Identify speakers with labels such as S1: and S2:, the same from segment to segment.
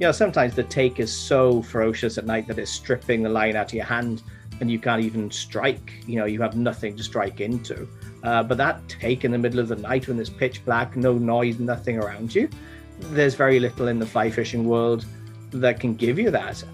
S1: you know, sometimes the take is so ferocious at night that it's stripping the line out of your hand and you can't even strike. You know, you have nothing to strike into. Uh, but that take in the middle of the night when there's pitch black, no noise, nothing around you, there's very little in the fly fishing world that can give you that.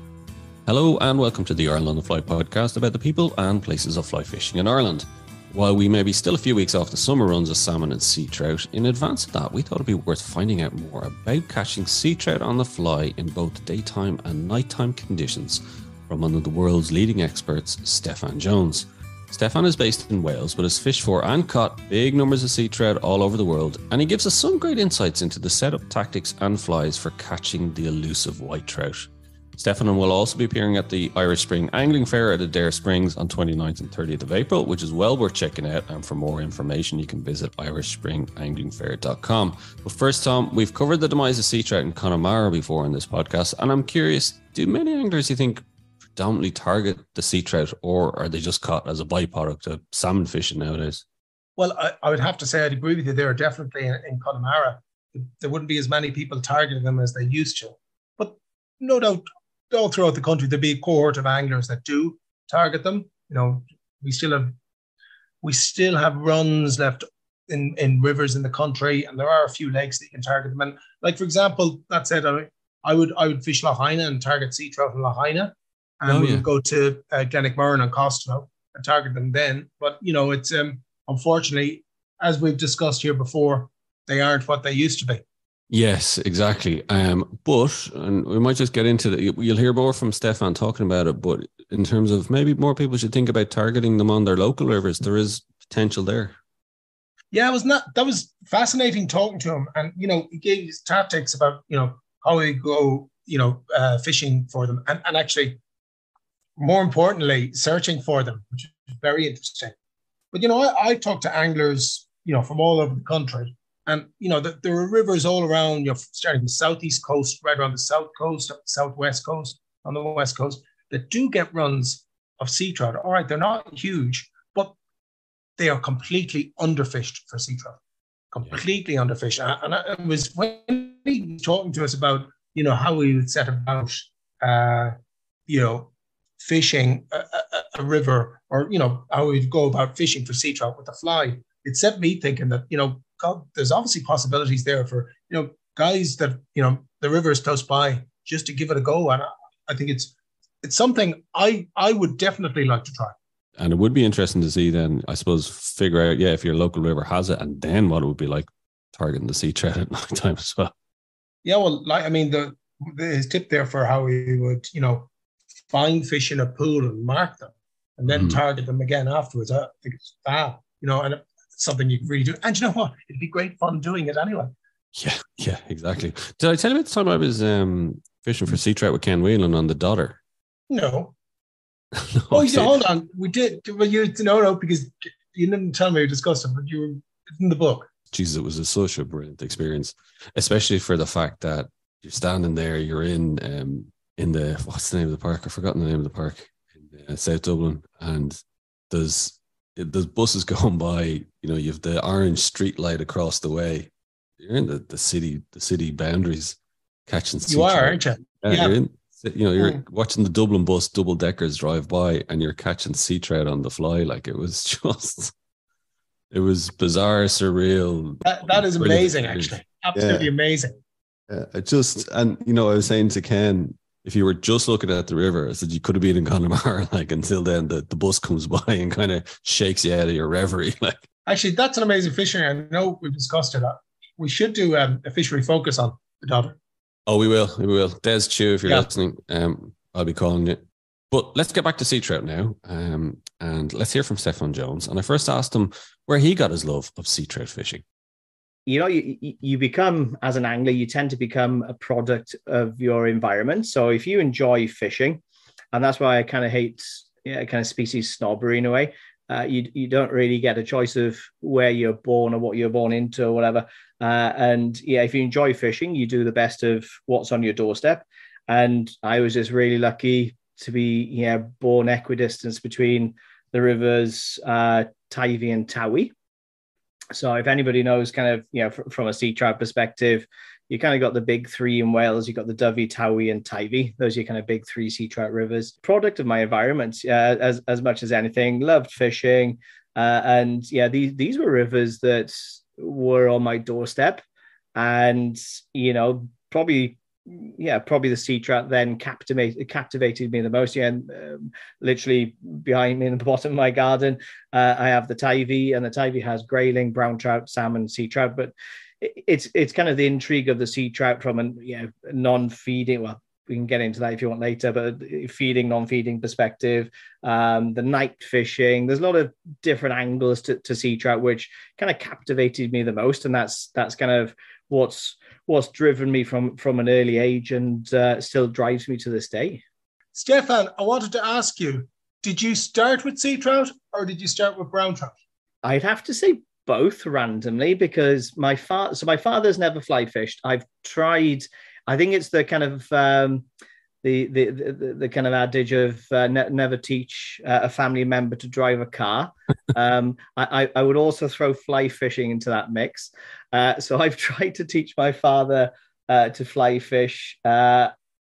S2: Hello, and welcome to the Ireland on the Fly podcast about the people and places of fly fishing in Ireland. While we may be still a few weeks off the summer runs of salmon and sea trout, in advance of that, we thought it'd be worth finding out more about catching sea trout on the fly in both daytime and nighttime conditions from one of the world's leading experts, Steffan Jones. Steffan is based in Wales, but has fished for and caught big numbers of sea trout all over the world, and he gives us some great insights into the setup tactics and flies for catching the elusive white trout. Steffan will also be appearing at the Irish Spring Angling Fair at Ardaire Springs on 29th and 30th of April, which is well worth checking out. And for more information, you can visit irishspringanglingfair.com. But first, Tom, we've covered the demise of sea trout in Connemara before in this podcast, and I'm curious: do many anglers, you think, predominantly target the sea trout, or are they just caught as a byproduct of salmon fishing nowadays?
S3: Well, I, I would have to say I'd agree with you there. Are definitely in, in Connemara, there wouldn't be as many people targeting them as they used to. But no doubt all throughout the country, there'll be a cohort of anglers that do target them. You know, we still have we still have runs left in, in rivers in the country, and there are a few lakes that you can target them. And like for example, that said, I, I would I would fish Lahaina and target sea trout in Lahaina, and oh, we yeah. would go to uh, Glenigmurrin and Costello and target them then. But you know, it's um unfortunately, as we've discussed here before, they aren't what they used to be.
S2: Yes, exactly. Um, but and we might just get into the. You'll hear more from Steffan talking about it. But in terms of maybe more people should think about targeting them on their local rivers, there is potential there.
S3: Yeah, it was not. That was fascinating talking to him, and you know, he gave his tactics about you know how he go you know uh, fishing for them, and and actually, more importantly, searching for them, which is very interesting. But you know, I, I talked to anglers, you know, from all over the country, and you know, the, there are rivers all around. You know, starting from the southeast coast, right around the south coast, the southwest coast, on the west coast, that do get runs of sea trout. All right, they're not huge, but they are completely underfished for sea trout. Completely yeah. underfished. And it was when he was talking to us about, you know, how we would set about, uh, you know, fishing a, a, a, river, or you know, how we'd go about fishing for sea trout with a fly. It set me thinking that you know God, there's obviously possibilities there for you know guys that you know the river is close by just to give it a go, and I, I think it's it's something I I would definitely like to try.
S2: And it would be interesting to see then, I suppose, figure out, yeah, if your local river has it, and then what it would be like targeting the sea trout at night time as well.
S3: Yeah, well, like I mean, the, the his tip there for how he would, you know, find fish in a pool and mark them, and then mm. target them again afterwards. I think it's fab, you know, and something you can really do. And you know what? It'd be great fun doing it anyway.
S2: Yeah, yeah, exactly. Did I tell you about the time I was um, fishing for sea trout with Ken Whelan on the Dodder?
S3: No. no oh, yeah, hold on. We did. Well, you no, no, because you didn't tell me we discussed it, but you were in the book.
S2: Jesus, it was a such a brilliant experience, especially for the fact that you're standing there, you're in um, in the what's the name of the park? I've forgotten the name of the park in uh, South Dublin, and there's there's buses going by. You know, you have the orange street light across the way. You're in the, the city, the city boundaries, catching.
S3: You are, aren't you?
S2: Yeah, yeah. You're in, you know, you're mm. watching the Dublin bus double deckers drive by, and you're catching sea trout on the fly. Like it was just, it was bizarre, surreal.
S3: that, that is amazing, actually. Absolutely yeah. amazing.
S2: Yeah, it just and you know, I was saying to Ken, if you were just looking at the river, I said you could have been in Connemara, like until then the, the bus comes by and kind of shakes you out of your reverie. Like
S3: actually, that's an amazing fishery. I know we've discussed it. We should do um, a fishery focus on the Dodder.
S2: Oh, we will. We will. Des Chew, if you're yeah. listening, um, I'll be calling you. But let's get back to sea trout now, um, and let's hear from Steffan Jones. And I first asked him where he got his love of sea trout fishing
S1: you know you, you become as an angler you tend to become a product of your environment. So if you enjoy fishing and that's why i kind of hate kind of species snobbery in a way uh, you, you don't really get a choice of where you're born or what you're born into or whatever. Uh, and yeah if you enjoy fishing you do the best of what's on your doorstep. And i was just really lucky to be yeah born equidistant between the rivers uh, Teifi and Towy so if anybody knows kind of you know from a sea trout perspective you kind of got the big three in Wales. You got the Dyfi, Towy, and Teifi. Those are your kind of big three sea trout rivers. Product of my environment, uh, as as much as anything. Loved fishing, uh, and yeah, these these were rivers that were on my doorstep, and you know probably yeah, probably the sea trout then captivated captivated me the most. Yeah, and um, literally behind me in the bottom of my garden, uh, I have the Teifi, and the Teifi has grayling, brown trout, salmon, sea trout. But it's it's kind of the intrigue of the sea trout from a you know non-feeding. Well, we can get into that if you want later, but feeding, non-feeding perspective, um, the night fishing. There's a lot of different angles to, to sea trout, which kind of captivated me the most, and that's that's kind of what's what's driven me from from an early age and uh, still drives me to this day.
S3: Steffan, I wanted to ask you: Did you start with sea trout or did you start with brown trout?
S1: I'd have to say both randomly because my father. So my father's never fly fished. I've tried. I think it's the kind of um, the, the, the, the kind of adage of uh, ne- never teach uh, a family member to drive a car. um, I, I would also throw fly fishing into that mix. Uh, so I've tried to teach my father uh, to fly fish uh,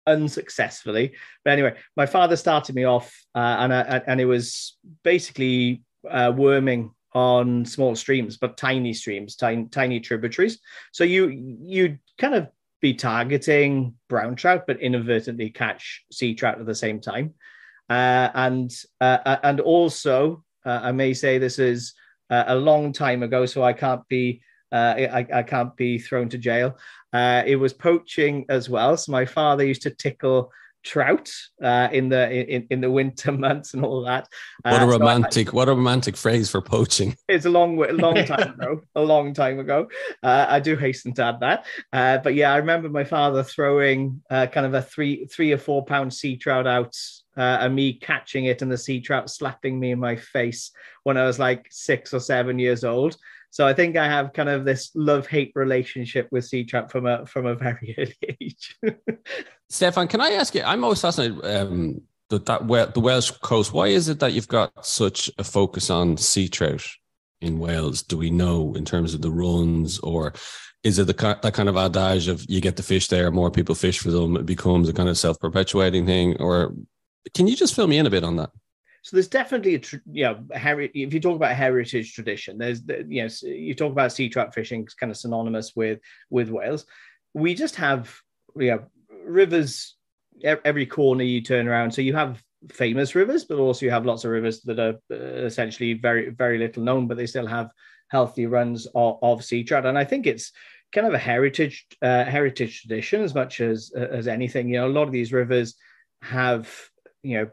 S1: unsuccessfully. But anyway, my father started me off, uh, and I, and it was basically worming on small streams, but tiny streams, tiny, tiny tributaries. So you you kind of be targeting brown trout, but inadvertently catch sea trout at the same time. Uh, and uh, uh and also, uh, I may say this is uh, a long time ago, so I can't be uh, I, I, can't be thrown to jail. it was poaching as well. So my father used to tickle trout uh, in the in, in the winter months and all that.
S2: Uh, what a romantic so I, what a romantic phrase for poaching.
S1: It's a long long time ago, a long time ago. Uh, I do hasten to add that. Uh, but yeah, I remember my father throwing uh, kind of a three three or four pound sea trout out. Uh, and me catching it and the sea trout slapping me in my face when I was like six or seven years old. So I think I have kind of this love hate relationship with sea trout from a from a very early age.
S2: Steffan, can I ask you? I'm always fascinated um, that that the Welsh coast. Why is it that you've got such a focus on sea trout in Wales? Do we know in terms of the runs, or is it the that kind of adage of you get the fish there, more people fish for them, it becomes a kind of self perpetuating thing? Or can you just fill me in a bit on that?
S1: So there's definitely a you know if you talk about heritage tradition, there's you know you talk about sea trout fishing, it's kind of synonymous with with Wales. We just have you know rivers every corner you turn around. So you have famous rivers, but also you have lots of rivers that are uh, essentially very very little known, but they still have healthy runs of, of sea trout. And I think it's kind of a heritage uh, heritage tradition as much as as anything. You know, a lot of these rivers have you know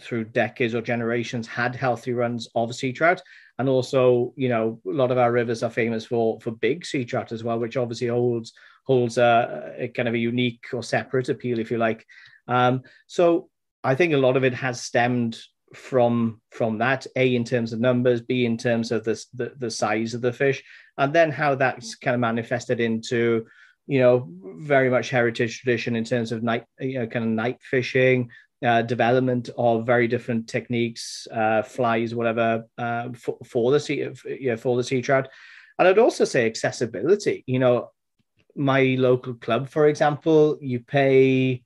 S1: through decades or generations had healthy runs of sea trout and also you know a lot of our rivers are famous for for big sea trout as well which obviously holds holds a, a kind of a unique or separate appeal if you like um, so i think a lot of it has stemmed from from that a in terms of numbers b in terms of the, the, the size of the fish and then how that's kind of manifested into you know very much heritage tradition in terms of night you know kind of night fishing uh, development of very different techniques, uh, flies, whatever, uh, for, for, the sea, yeah, for the sea trout. And I'd also say accessibility. You know, my local club, for example, you pay.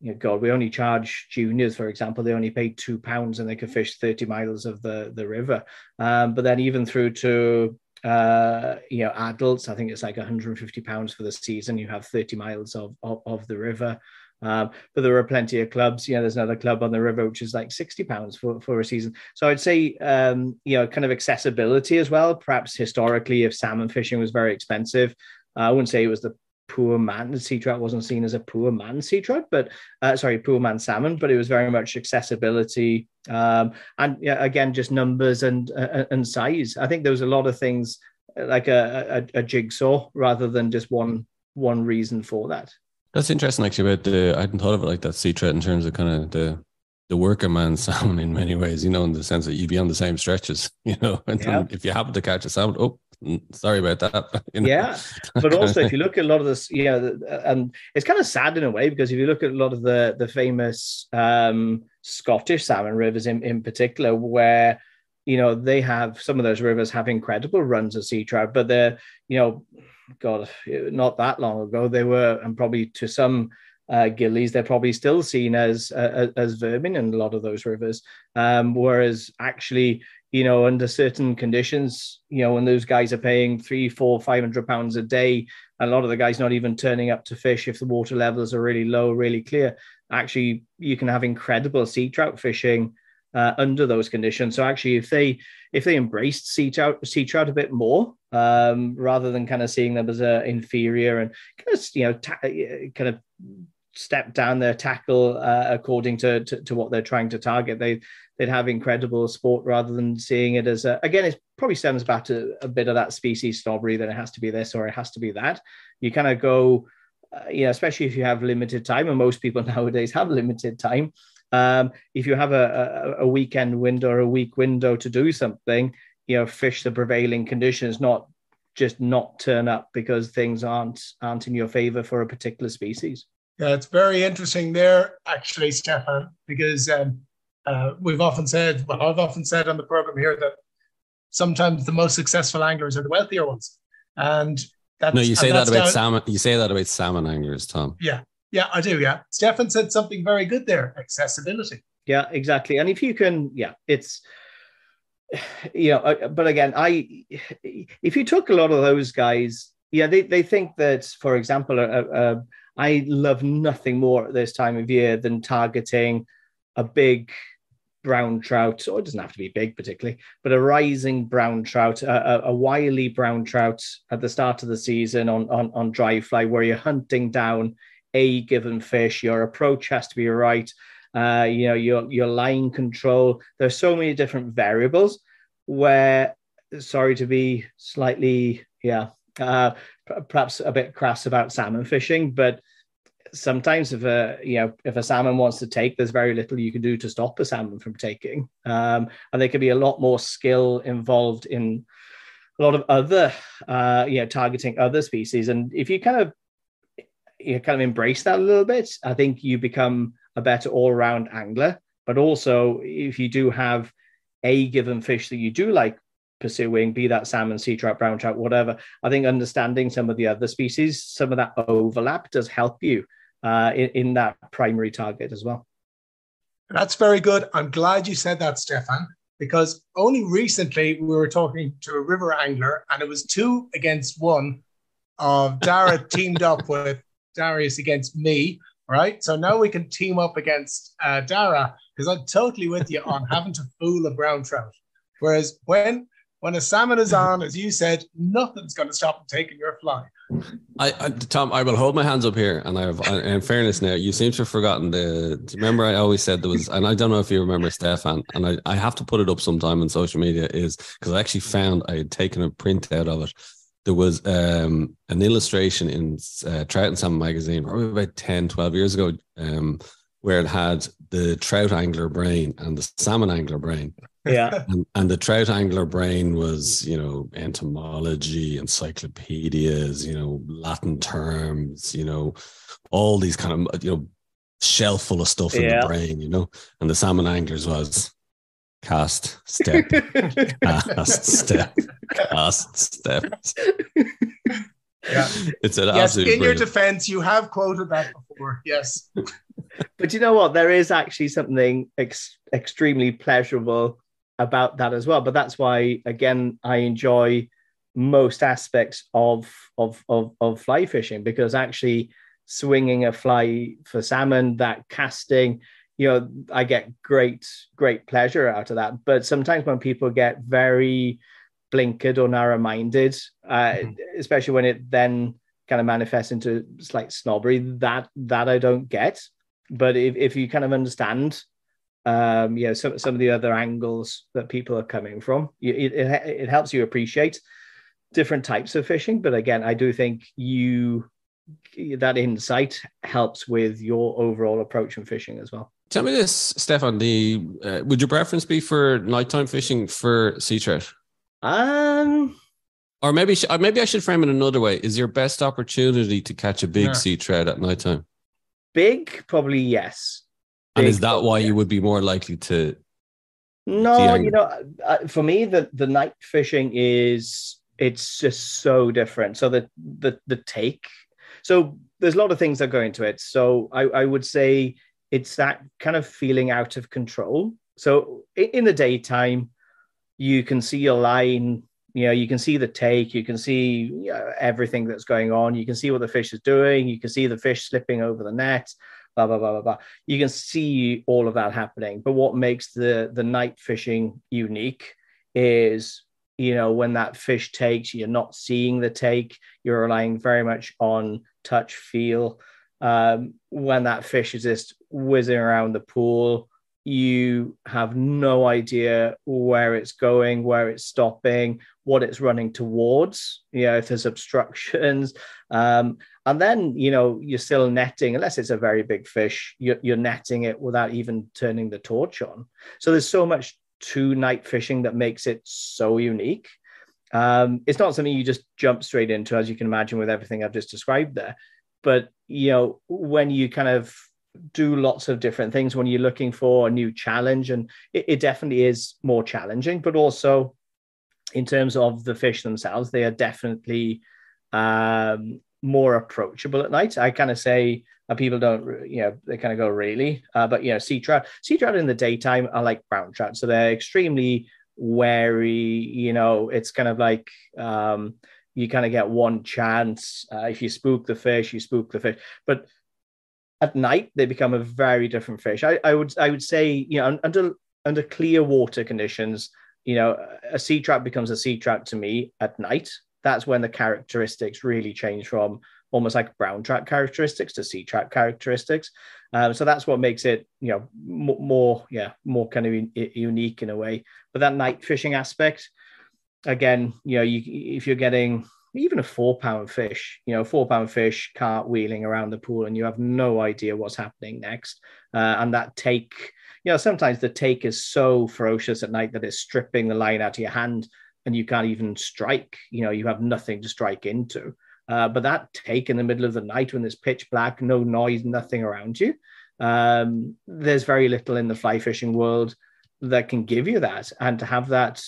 S1: You know, God, we only charge juniors, for example, they only pay two pounds and they can fish 30 miles of the, the river. Um, but then even through to uh, you know, adults, I think it's like 150 pounds for the season. You have 30 miles of, of, of the river. Um, but there are plenty of clubs. You know, there's another club on the river which is like sixty pounds for for a season. So I'd say, um, you know, kind of accessibility as well. Perhaps historically, if salmon fishing was very expensive, I wouldn't say it was the poor man sea trout wasn't seen as a poor man sea trout, but uh, sorry, poor man salmon, but it was very much accessibility um, and yeah, again just numbers and uh, and size. I think there was a lot of things like a, a, a jigsaw rather than just one one reason for that.
S2: That's interesting, actually. About the, I hadn't thought of it like that. Sea trout in terms of kind of the the worker man salmon in many ways. You know, in the sense that you'd be on the same stretches. You know, and yeah. if you happen to catch a salmon, oh, sorry about that.
S1: You know? Yeah, but also if you look at a lot of this, yeah, and it's kind of sad in a way because if you look at a lot of the the famous um, Scottish salmon rivers in in particular, where you know they have some of those rivers have incredible runs of sea trout, but they're you know God, not that long ago, they were, and probably to some uh, gillies, they're probably still seen as uh, as vermin in a lot of those rivers. Um, whereas actually, you know, under certain conditions, you know, when those guys are paying three, four, five hundred pounds a day, a lot of the guys not even turning up to fish if the water levels are really low, really clear. Actually, you can have incredible sea trout fishing uh, under those conditions. So actually, if they if they embraced sea trout, sea trout a bit more, um, rather than kind of seeing them as a inferior and kind of you know ta- kind of step down their tackle uh, according to, to, to what they're trying to target. They they'd have incredible sport rather than seeing it as a again. It probably stems back to a bit of that species snobbery that it has to be this or it has to be that. You kind of go, uh, you know, especially if you have limited time, and most people nowadays have limited time. Um, if you have a, a, a weekend window or a week window to do something, you know, fish the prevailing conditions, not just not turn up because things aren't aren't in your favor for a particular species.
S3: Yeah, it's very interesting there, actually, Steffan, because um, uh, we've often said, well, I've often said on the program here that sometimes the most successful anglers are the wealthier ones, and that's
S2: no, you say that about
S3: down,
S2: salmon. You say that about salmon anglers, Tom.
S3: Yeah, yeah, I do. Yeah, Steffan said something very good there: accessibility.
S1: Yeah, exactly. And if you can, yeah, it's you know, uh, but again, I if you took a lot of those guys, yeah, they they think that, for example, a, a I love nothing more at this time of year than targeting a big brown trout, or it doesn't have to be big particularly, but a rising brown trout, a, a, wily brown trout at the start of the season on, on, on dry fly, where you're hunting down a given fish. Your approach has to be right. Uh, you know, your, your line control. There's so many different variables where, sorry to be slightly, yeah, uh, perhaps a bit crass about salmon fishing, but sometimes if a you know if a salmon wants to take, there's very little you can do to stop a salmon from taking, um, and there can be a lot more skill involved in a lot of other uh, you know targeting other species. And if you kind of you kind of embrace that a little bit, I think you become a better all-round angler. But also, if you do have a given fish that you do like pursuing, be that salmon, sea trout, brown trout, whatever. I think understanding some of the other species, some of that overlap does help you uh, in, in that primary target as well.
S3: That's very good. I'm glad you said that, Steffan, because only recently we were talking to a river angler and it was two against one of Dara teamed up with Darius against me, right? So now we can team up against uh, Dara because I'm totally with you on having to fool a brown trout. Whereas when when a salmon is on, as you said, nothing's going to stop them taking your fly.
S2: I, I, Tom, I will hold my hands up here, and I have. In fairness, now you seem to have forgotten the. Remember, I always said there was, and I don't know if you remember Steffan, and I, I have to put it up sometime on social media. Is because I actually found I had taken a print out of it. There was um, an illustration in uh, Trout and Salmon magazine, probably about 10, 12 years ago, um, where it had the trout angler brain and the salmon angler brain.
S1: Yeah.
S2: And, and, the trout angler brain was, you know, entomology, encyclopedias, you know, Latin terms, you know, all these kind of, you know, shelf full of stuff in yeah. the brain, you know. And the salmon anglers was cast, step, cast, step, cast, step.
S3: Yeah.
S2: It's an
S3: yes,
S2: absolute
S3: in
S2: brilliant.
S3: your defense, you have quoted that before. Yes.
S1: But you know what? There is actually something ex- extremely pleasurable about that as well. But that's why, again, I enjoy most aspects of of of, of fly fishing because actually swinging a fly for salmon, that casting, you know, I get great great pleasure out of that. But sometimes when people get very blinkered or narrow minded, uh, mm-hmm. especially when it then kind of manifests into slight snobbery, that that I don't get. But if, if you kind of understand um, you know, some, some of the other angles that people are coming from. It, it, it helps you appreciate different types of fishing. But again, I do think you that insight helps with your overall approach in fishing as well.
S2: Tell me this, Steffan. The uh, would your preference be for nighttime fishing for sea trout?
S1: Um,
S2: or maybe maybe I should frame it another way. Is your best opportunity to catch a big yeah. sea trout at nighttime?
S1: Big, probably yes.
S2: And is that why you would be more likely to?
S1: No, you know, uh, for me, the the night fishing is it's just so different. So the the the take. So there's a lot of things that go into it. So I, I would say it's that kind of feeling out of control. So in the daytime, you can see your line. You know, you can see the take. You can see you know, everything that's going on. You can see what the fish is doing. You can see the fish slipping over the net. Blah blah blah blah blah. You can see all of that happening. But what makes the the night fishing unique is you know when that fish takes you're not seeing the take you're relying very much on touch feel um, when that fish is just whizzing around the pool you have no idea where it's going where it's stopping what it's running towards you know if there's obstructions um, and then you know you're still netting unless it's a very big fish you're, you're netting it without even turning the torch on so there's so much to night fishing that makes it so unique. Um, it's not something you just jump straight into, as you can imagine, with everything I've just described there. But you know, when you kind of do lots of different things, when you're looking for a new challenge, and it, it definitely is more challenging, but also in terms of the fish themselves, they are definitely um, more approachable at night. I kind of say uh, people don't, you know, they kind of go really, uh, but you know, sea trout, sea trout in the daytime are like brown trout, so they're extremely wary. You know, it's kind of like um, you kind of get one chance. Uh, if you spook the fish, you spook the fish, but at night they become a very different fish. I, I would I would say you know under under clear water conditions, you know, a sea trout becomes a sea trout to me at night that's when the characteristics really change from almost like brown trout characteristics to sea trout characteristics. Um, so that's what makes it, you know, more, more yeah, more kind of unique in a way. But that night fishing aspect, again, you know, you, if you're getting even a four pound fish, you know, four pound fish cartwheeling around the pool and you have no idea what's happening next. Uh, and that take, you know, sometimes the take is so ferocious at night that it's stripping the line out of your hand and you can't even strike. You know, you have nothing to strike into. Uh, but that take in the middle of the night when there's pitch black, no noise, nothing around you, um, there's very little in the fly fishing world that can give you that. And to have that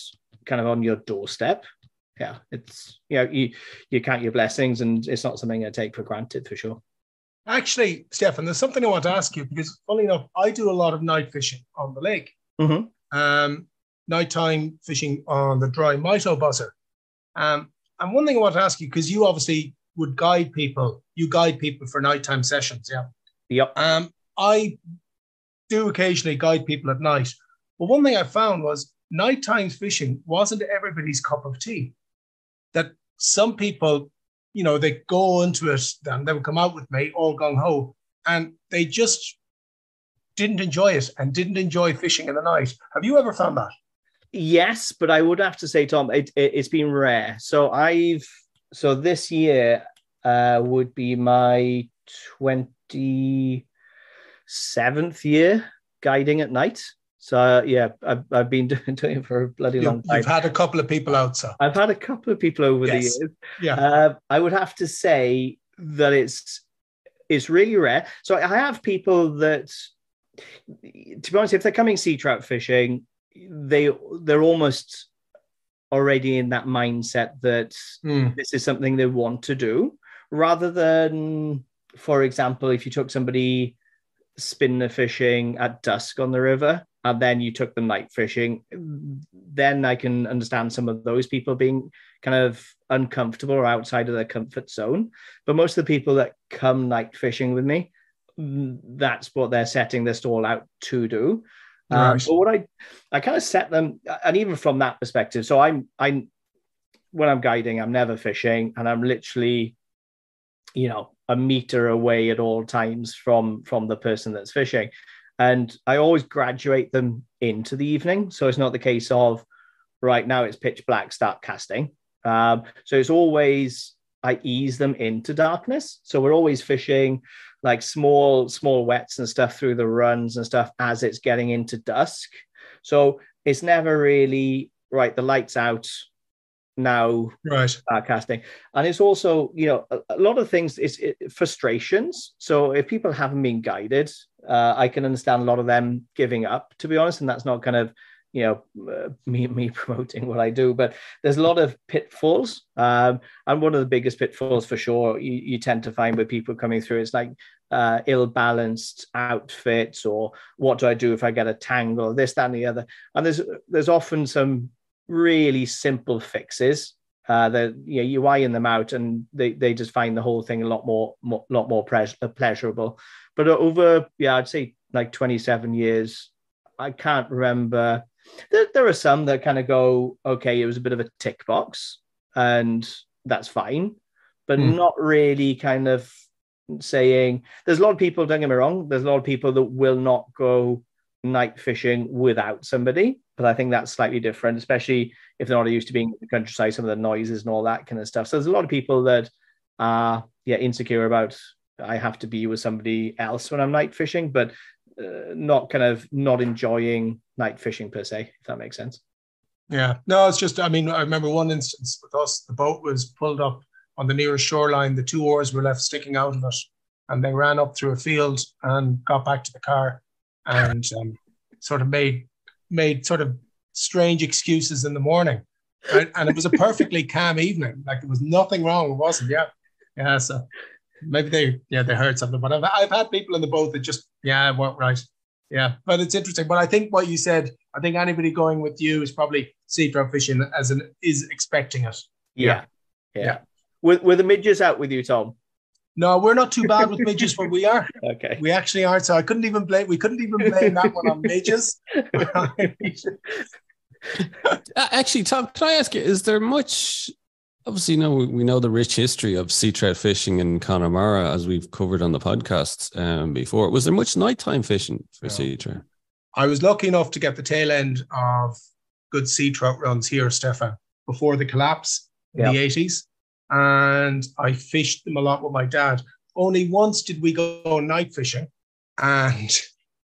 S1: kind of on your doorstep, yeah, it's you know you you count your blessings, and it's not something I take for granted for sure.
S3: Actually, Steffan, there's something I want to ask you because, funny enough, I do a lot of night fishing on the lake.
S1: Mm-hmm.
S3: Um, nighttime fishing on the dry Mito buzzer. Um, and one thing I want to ask you, because you obviously would guide people, you guide people for nighttime sessions, yeah.
S1: Yep.
S3: Um, I do occasionally guide people at night. But one thing I found was nighttime fishing wasn't everybody's cup of tea. That some people, you know, they go into it and they would come out with me all gung ho, and they just didn't enjoy it and didn't enjoy fishing in the night. Have you ever found that?
S1: Yes, but I would have to say, Tom, it, it, has been rare. So I've so this year uh, would be my twenty seventh year guiding at night. So uh, yeah, I've, I've been doing, doing it for a bloody long time.
S3: You've had a couple of people out, so
S1: I've had a couple of people over yes. the years.
S3: Yeah,
S1: uh, I would have to say that it's it's really rare. So I have people that, to be honest, if they're coming sea trout fishing, they they're almost already in that mindset that
S3: mm.
S1: this is something they want to do rather than for example if you took somebody spinner fishing at dusk on the river and then you took them night fishing then i can understand some of those people being kind of uncomfortable or outside of their comfort zone. But most of the people that come night fishing with me that's what they're setting their stall out to do. Um, but what I, I kind of set them, and even from that perspective, so I'm, I'm, when I'm guiding, I'm never fishing, and I'm literally, you know, a meter away at all times from from the person that's fishing, and I always graduate them into the evening. So it's not the case of, right now it's pitch black, start casting. Um, so it's always I ease them into darkness. So we're always fishing like small small wets and stuff through the runs and stuff as it's getting into dusk so it's never really right the lights out now
S3: right
S1: start casting and it's also you know a, a lot of things is it, frustrations so if people haven't been guided uh, i can understand a lot of them giving up to be honest and that's not kind of you know uh, me me promoting what I do, but there's a lot of pitfalls. Um, and one of the biggest pitfalls for sure you, you tend to find with people coming through is like uh, ill balanced outfits or what do I do if I get a tangle, this, that, and the other. And there's there's often some really simple fixes uh, that you know you iron them out and they, they just find the whole thing a lot more, more lot more pleasurable. But over yeah, I'd say like 27 years, I can't remember. There, there are some that kind of go, okay, it was a bit of a tick box, and that's fine, but mm. not really kind of saying there's a lot of people, don't get me wrong, there's a lot of people that will not go night fishing without somebody. But I think that's slightly different, especially if they're not used to being in the countryside, some of the noises and all that kind of stuff. So there's a lot of people that are yeah insecure about I have to be with somebody else when I'm night fishing, but uh, not kind of not enjoying night fishing per se, if that makes sense.
S3: Yeah, no, it's just I mean I remember one instance with us, the boat was pulled up on the nearest shoreline, the two oars were left sticking out of it, and they ran up through a field and got back to the car, and um, sort of made made sort of strange excuses in the morning, and, and it was a perfectly calm evening, like there was nothing wrong, it wasn't. Yeah, yeah. So maybe they yeah they heard something, but I've I've had people in the boat that just yeah weren't right. Yeah, but it's interesting. But I think what you said, I think anybody going with you is probably sea trout fishing as an is expecting it.
S1: Yeah. yeah. yeah. Were, were the midges out with you, Tom?
S3: No, we're not too bad with midges, but we are.
S1: Okay.
S3: We actually aren't. So I couldn't even blame. We couldn't even blame that one on midges.
S2: Uh, actually, Tom, can I ask you? Is there much? Obviously, you know we know the rich history of sea trout fishing in Connemara, as we've covered on the podcast um, before. Was there much nighttime fishing for no. sea trout?
S3: I was lucky enough to get the tail end of good sea trout runs here, Steffan, before the collapse in yep. the eighties and I fished them a lot with my dad. Only once did we go night fishing, and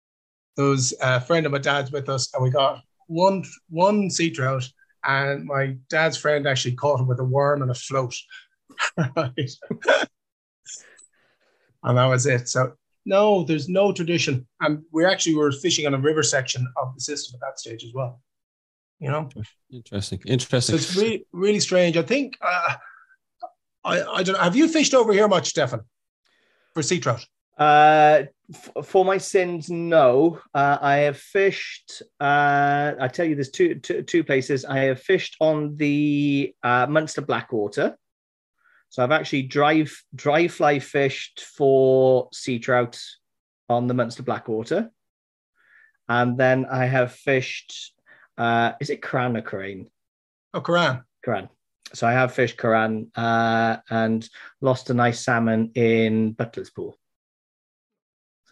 S3: there was a friend of my dad's with us, and we got one one sea trout, and my dad's friend actually caught him with a worm and a float. and that was it. So no, there's no tradition, and we actually were fishing on a river section of the system at that stage as well. You know,
S2: interesting, interesting.
S3: So it's really, really strange. I think. Uh, I, I don't know. Have you fished over here much, Steffan, for sea trout?
S1: Uh, f- for my sins, no. Uh, I have fished. Uh, I tell you, there's two, two, two places. I have fished on the uh, Munster Blackwater. So I've actually dry dry fly fished for sea trout on the Munster Blackwater, and then I have fished. Uh, is it Carran or Crane?
S3: Oh, Caragh.
S1: Caragh so I have fished Carran uh, and lost a nice salmon in Butler's Pool.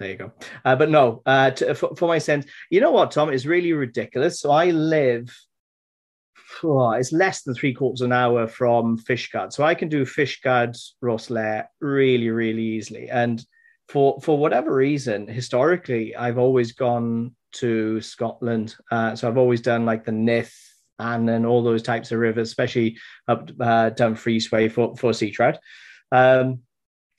S1: There you go. Uh, but no, uh, to, for, for, my sense, you know what, Tom? It's really ridiculous. So I live, oh, it's less than three quarters of an hour from Fishguard. So I can do Fishguard, Rosslare really, really easily. And for for whatever reason, historically, I've always gone to Scotland. Uh, so I've always done like the Nith and then all those types of rivers, especially up uh, Dumfries Way for, for sea trout. Um,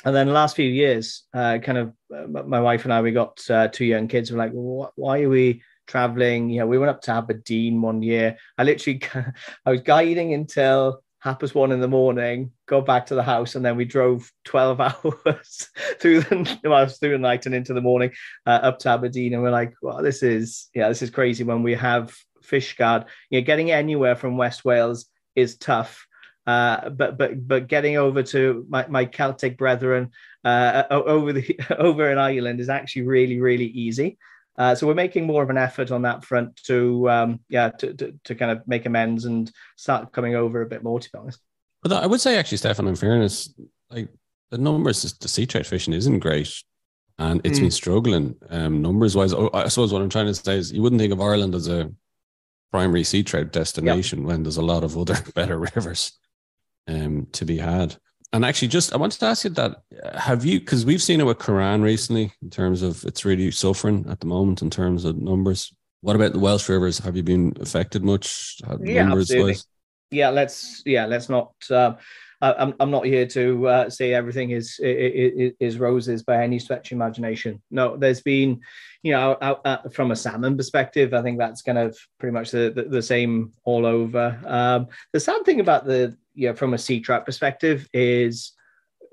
S1: and then the last few years, uh, kind of uh, my wife and I, we got uh, two young kids. We're like, why are we traveling? You know, we went up to Aberdeen one year. I literally, I was guiding until half past one in the morning, go back to the house, and then we drove 12 hours through the well, through the night and into the morning uh, up to Aberdeen. And we're like, well, this is yeah, this is crazy when we have Fishguard. You know, getting anywhere from West Wales is tough. Uh, but but but getting over to my, my Celtic brethren uh, over the over in Ireland is actually really really easy. Uh, so we're making more of an effort on that front to um, yeah to, to, to kind of make amends and start coming over a bit more. To be honest,
S2: but I would say actually, Steffan, in fairness, like the numbers, the sea trout fishing isn't great. And it's mm. been struggling um, numbers wise. Oh, I suppose what I'm trying to say is you wouldn't think of Ireland as a primary sea trout destination yep. when there's a lot of other better rivers um, to be had. And actually, just I wanted to ask you that: Have you? Because we've seen it with Caragh recently, in terms of it's really suffering at the moment in terms of numbers. What about the Welsh rivers? Have you been affected much?
S1: Yeah, absolutely. Wise? Yeah, let's yeah, let's not. Uh, I'm, I'm not here to uh, say everything is, is, is roses by any stretch of imagination. No, there's been, you know, out, out, from a salmon perspective, I think that's kind of pretty much the, the, the same all over. Um, the sad thing about the, you know, from a sea trout perspective is,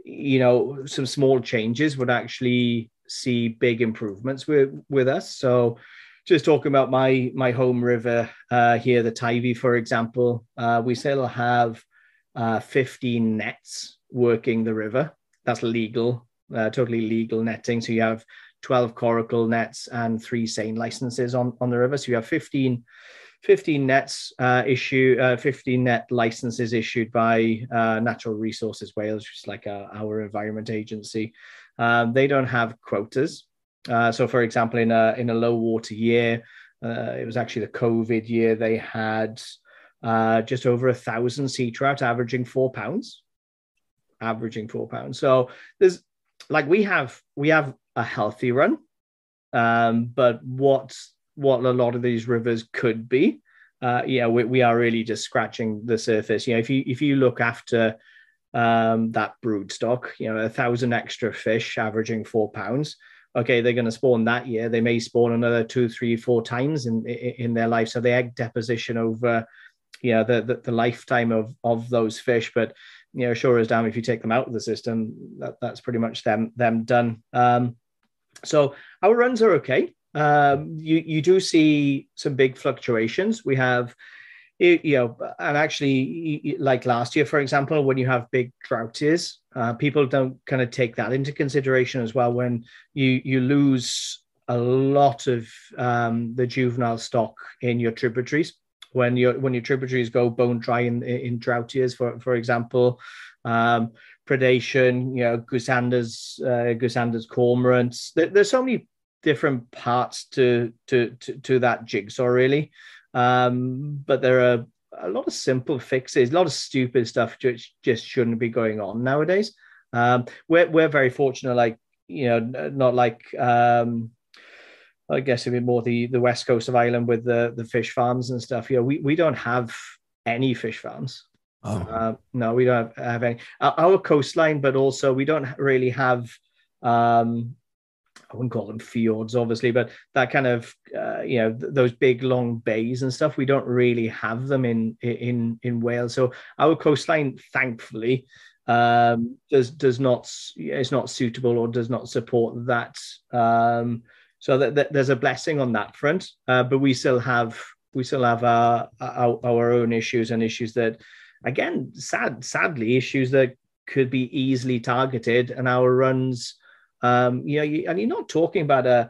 S1: you know, some small changes would actually see big improvements with with us. So just talking about my my home river uh, here, the Teifi, for example, uh, we still have uh, 15 nets working the river. That's legal, uh, totally legal netting. So you have 12 coracle nets and three seine licenses on, on the river. So you have 15, 15 nets uh, issue, uh, 15 net licenses issued by uh, Natural Resources Wales, which is like a, our environment agency. Um, they don't have quotas. Uh, so, for example, in a in a low water year, uh, it was actually the COVID year. They had uh, just over a thousand sea trout, averaging four pounds, averaging four pounds. So there's like we have we have a healthy run, um, but what what a lot of these rivers could be, uh, yeah, we, we are really just scratching the surface. You know, if you if you look after um, that brood stock, you know, a thousand extra fish averaging four pounds okay, they're going to spawn that year. They may spawn another two, three, four times in in their life. So the egg deposition over, you know, the, the, the lifetime of of those fish. But you know, sure as damn, if you take them out of the system, that, that's pretty much them them done. Um, so our runs are okay. Um, you you do see some big fluctuations. We have you, know, and actually, like last year, for example, when you have big drought years, uh, people don't kind of take that into consideration as well. When you you lose a lot of um, the juvenile stock in your tributaries, when your when your tributaries go bone dry in in drought years, for for example, um, predation, you know, goosanders, uh, cormorants. There, there's so many different parts to to to, to that jigsaw, really. Um, but there are a lot of simple fixes, a lot of stupid stuff which just shouldn't be going on nowadays. Um, we're we're very fortunate, like you know, not like um, I guess a bit more the the west coast of Ireland with the the fish farms and stuff. You know, we we don't have any fish farms. Oh. Uh, no, we don't have, have any. Our coastline, but also we don't really have um, I wouldn't call them fjords, obviously, but that kind of uh, you know th- those big long bays and stuff. We don't really have them in in in Wales. So our coastline, thankfully, um, does does not is not suitable or does not support that. Um, so that, there's a blessing on that front, uh, but we still have we still have our, our, our own issues and issues that, again, sad sadly, issues that could be easily targeted, and our runs um, you know, you, and you're not talking about a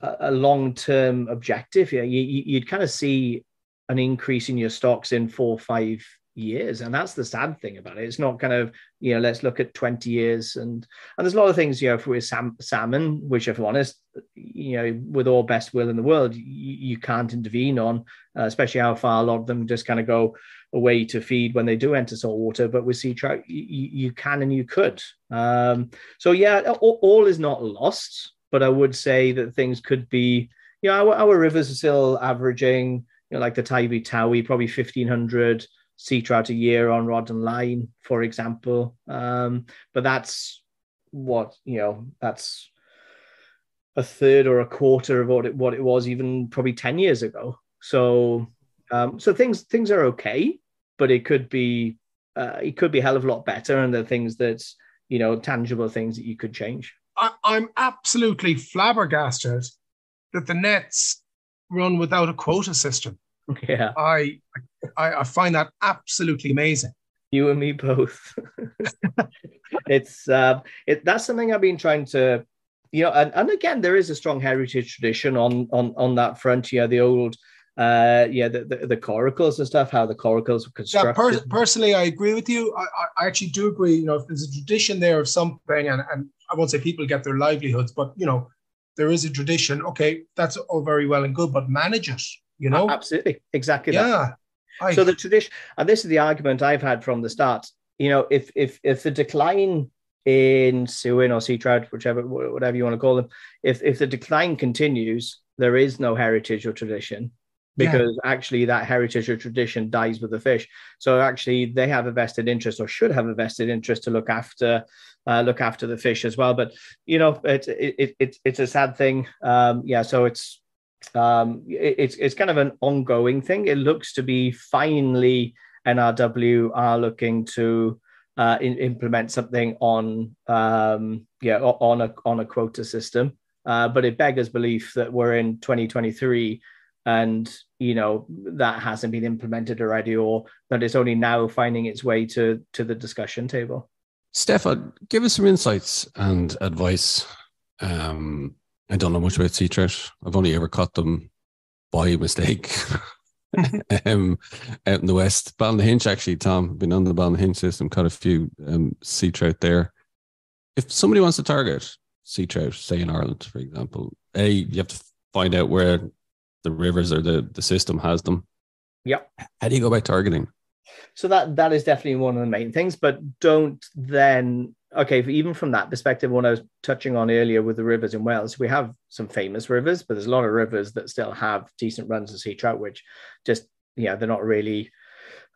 S1: a long term objective here. You, you'd kind of see an increase in your stocks in four or five years and that's the sad thing about it it's not kind of you know let's look at 20 years and and there's a lot of things you know for sam, salmon which if i'm honest you know with all best will in the world you, you can't intervene on uh, especially how far a lot of them just kind of go away to feed when they do enter salt water. But with sea trout, you, you can and you could. Um, so yeah, all, all, is not lost. But I would say that things could be. You know, our, our rivers are still averaging, you know, like the Teifi Towy, probably fifteen hundred sea trout a year on rod and line, for example. Um, but that's what you know. That's a third or a quarter of what it what it was even probably ten years ago. So um, so things things are okay, but it could be uh, it could be a hell of a lot better, and the things that you know tangible things that you could change.
S3: I, I'm absolutely flabbergasted that the Nets run without a quota system.
S1: Yeah,
S3: I I, I find that absolutely amazing.
S1: You and me both. it's uh, it that's something I've been trying to, you know, and, and again there is a strong heritage tradition on on on that front. Yeah, the old uh, yeah, the, the, the coracles and stuff, how the coracles were constructed.
S3: Yeah, per- personally, I agree with you. I, I actually do agree. You know, if there's a tradition there of something, and, and I won't say people get their livelihoods, but you know, there is a tradition. Okay, that's all very well and good, but manage it. You know,
S1: absolutely, exactly.
S3: Yeah.
S1: I, so the tradition, and this is the argument I've had from the start. You know, if if if the decline in sewin or sea trout, whichever whatever you want to call them, if if the decline continues, there is no heritage or tradition because yeah. actually that heritage or tradition dies with the fish. So actually, they have a vested interest or should have a vested interest to look after uh, look after the fish as well. But you know, it's it, it, it's a sad thing. Um, yeah, so it's um, it, it's it's kind of an ongoing thing. It looks to be finally NRW are looking to uh, in, implement something on um, yeah on a on a quota system. Uh, but it beggars belief that we're in 2023 and you know that hasn't been implemented already or that it's only now finding its way to to the discussion table.
S2: Steffan give us some insights and advice. Um i don't know much about sea trout. I've only ever caught them by mistake. Um, out in the west. Ballynahinch actually tom been on the Ballynahinch system caught a few um, sea trout there. If somebody wants to target sea trout say in ireland for example a you have to find out where the rivers or the the system has them.
S1: Yep.
S2: How do you go about targeting?
S1: So that that is definitely one of the main things, but don't then okay, even from that perspective, what I was touching on earlier with the rivers in Wales, we have some famous rivers, but there's a lot of rivers that still have decent runs of sea trout, which just yeah, they're not really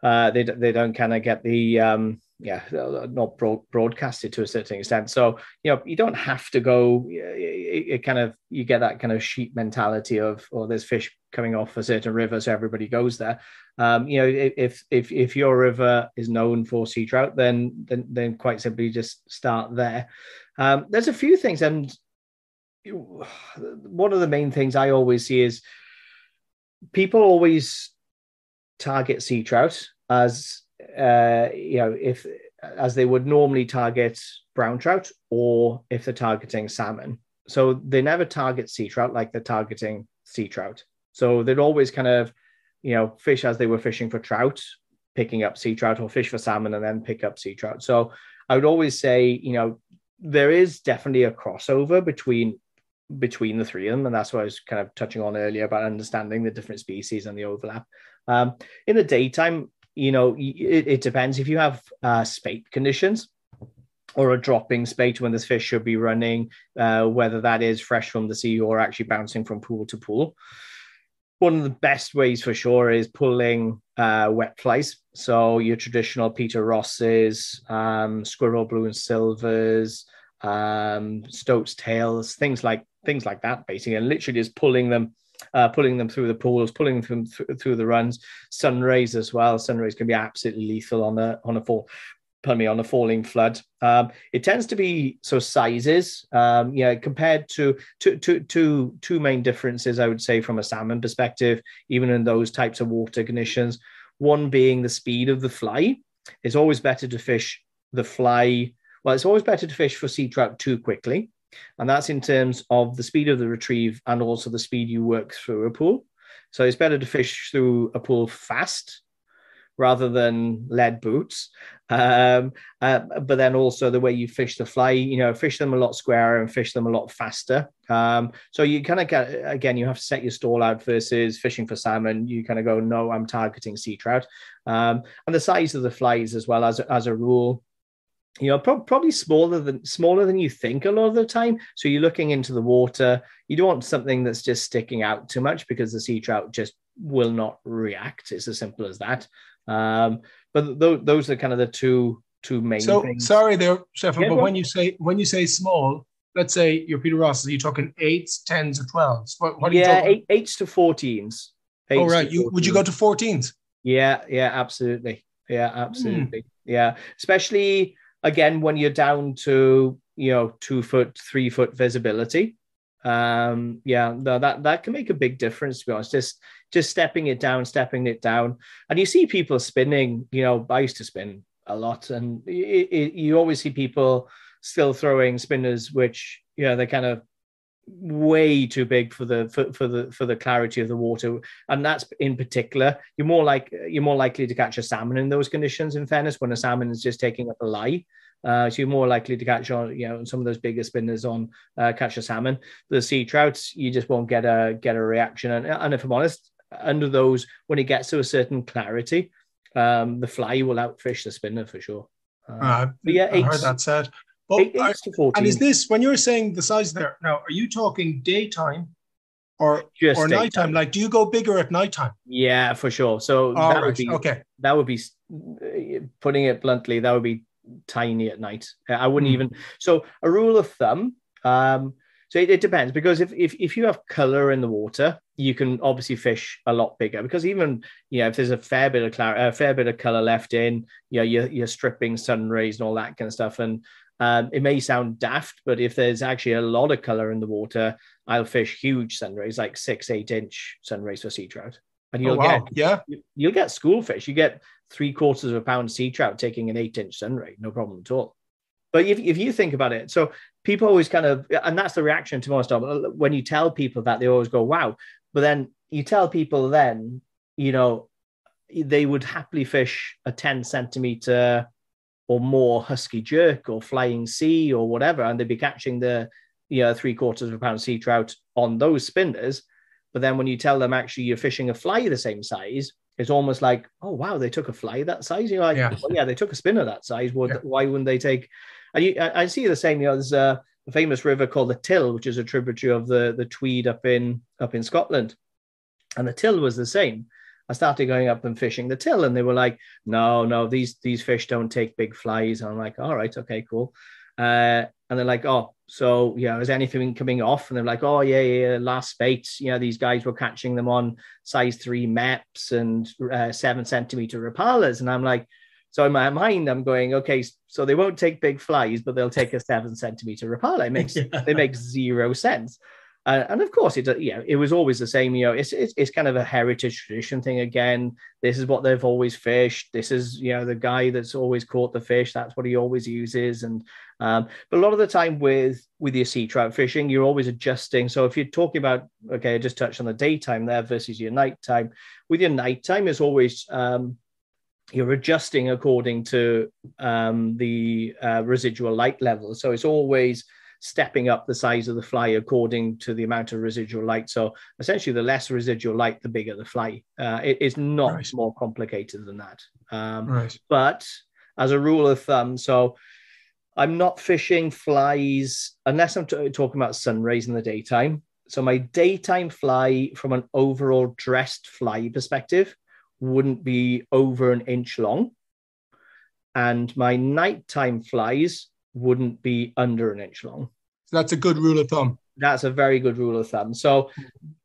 S1: uh, they they don't kind of get the um, yeah not broad, broadcasted to a certain extent. So you know you don't have to go. It, it, kind of you get that kind of sheep mentality of oh there's fish coming off a certain river, so everybody goes there. Um, you know if if if your river is known for sea trout, then then then quite simply just start there. Um, there's a few things, and one of the main things I always see is people always target sea trout as uh, you know if as they would normally target brown trout or if they're targeting salmon. So they never target sea trout like they're targeting sea trout. So they'd always kind of, you know, fish as they were fishing for trout, picking up sea trout, or fish for salmon and then pick up sea trout. So I would always say, you know, there is definitely a crossover between between the three of them, and that's what I was kind of touching on earlier about understanding the different species and the overlap. Um, in the daytime, you know, it, it depends. If you have uh, spate conditions or a dropping spate when this fish should be running, uh, whether that is fresh from the sea or actually bouncing from pool to pool. One of the best ways for sure is pulling uh, wet flies. So your traditional Peter Rosses, um, squirrel blue and silvers, um, stoat's tails, things like things like that, basically, and literally just pulling them uh, pulling them through the pools, pulling them through, through the runs. Sun rays as well. Sun rays can be absolutely lethal on a on a fall. Pardon me, on a falling flood. Um, it tends to be so sizes. Um, yeah, compared to two, two, two, two main differences, I would say from a salmon perspective, even in those types of water conditions. One being the speed of the fly. It's always better to fish the fly. Well, it's always better to fish for sea trout too quickly and that's in terms of the speed of the retrieve and also the speed you work through a pool. So it's better to fish through a pool fast rather than lead boots. Um, uh, but then also the way you fish the fly, you know, fish them a lot squarer and fish them a lot faster. Um, so you kind of get, again, you have to set your stall out versus fishing for salmon. You kind of go, no, I'm targeting sea trout. Um, and the size of the flies as well as, as a rule you know pro- probably smaller than smaller than you think a lot of the time. So you're looking into the water. You don't want something that's just sticking out too much because the sea trout just will not react. It's as simple as that. Um, but th- those are kind of the two two main
S3: so
S1: things.
S3: sorry there Steffan, yeah, but when you say when you say small let's say you're peter ross are you talking eights tens or 12s what, what are
S1: yeah
S3: eight,
S1: eights to 14s
S3: eights oh right you 14s. would you go to 14s
S1: yeah yeah absolutely. Yeah absolutely. Mm. yeah especially again when you're down to you know two foot three foot visibility um yeah that that can make a big difference to be honest. Just just stepping it down stepping it down. And you see people spinning you know i used to spin a lot and it, it, you always see people still throwing spinners which you know they're kind of way too big for the for, for the for the clarity of the water. And that's in particular you're more like you're more likely to catch a salmon in those conditions in fairness when a salmon is just taking up a lie uh, so you're more likely to catch on you know some of those bigger spinners on uh, catch a salmon the sea trouts you just won't get a get a reaction and, and if i'm honest under those when it gets to a certain clarity um the fly will outfish the spinner for sure
S3: uh, uh, yeah I heard that said
S1: eight, eight to 14.
S3: And is this when you're saying the size there now? Are you talking daytime or Just or daytime. nighttime? Like, do you go bigger at nighttime?
S1: Yeah, for sure. So that right. would be okay. That would be putting it bluntly. That would be tiny at night. I wouldn't mm. even. So a rule of thumb. Um, so it, it, depends because if, if if you have color in the water, you can obviously fish a lot bigger because even you know if there's a fair bit of clar- a fair bit of color left in, you know you're, you're stripping sun rays and all that kind of stuff. And um, it may sound daft, but if there's actually a lot of color in the water, I'll fish huge sun rays, like six, eight inch sun rays for sea trout. And you'll oh, wow.
S3: get yeah,
S1: you'll get school fish. You get three quarters of a pound sea trout taking an eight inch sun ray, no problem at all. But if, if you think about it, so people always kind of, and that's the reaction to most of them. Uh, when you tell people that, they always go, wow. But then you tell people then, you know, they would happily fish a 10 centimeter or more husky jerk or Flying C or whatever, and they'd be catching the, you know, three quarters of a pound sea trout on those spinners. But then when you tell them actually you're fishing a fly the same size, it's almost like, oh wow, they took a fly that size. You're like, yeah, well, yeah they took a spinner that size. Yeah. Why wouldn't they take and you, I, I see the same. You know, there's a, a, famous river called the Till, which is a tributary of the the Tweed up in up in Scotland, and the Till was the same. I started going up and fishing the Till, and they were like, "No, no, these these fish don't take big flies." And I'm like, "All right, okay, cool." Uh, and they're like, "Oh, so yeah, is anything coming off?" And they're like, "Oh yeah, yeah, last baits, you know, these guys were catching them on size three Mepps and uh, seven centimeter Rapalas." And I'm like, so in my mind, I'm going, okay, so they won't take big flies, but they'll take a seven centimeter rapala. It makes yeah. it makes zero sense. Uh, and of course, it yeah, it was always the same. You know, it's, it's it's kind of a heritage tradition thing again. This is what they've always fished. This is you know the guy that's always caught the fish. That's what he always uses. And um, but a lot of the time with with your sea trout fishing, you're always adjusting. So if you're talking about okay, I just touched on the daytime there versus your nighttime. With your nighttime, it's always um, you're adjusting according to um, the uh, residual light level. So it's always stepping up the size of the fly according to the amount of residual light. So essentially, the less residual light, the bigger the fly. Uh, it is not right. more complicated than that. Um, right. But as a rule of thumb, so I'm not fishing flies unless I'm t- talking about sun rays in the daytime. So my daytime fly, from an overall dressed fly perspective, wouldn't be over an inch long. And my nighttime flies wouldn't be under an inch long.
S3: So that's a good rule of thumb.
S1: That's a very good rule of thumb. So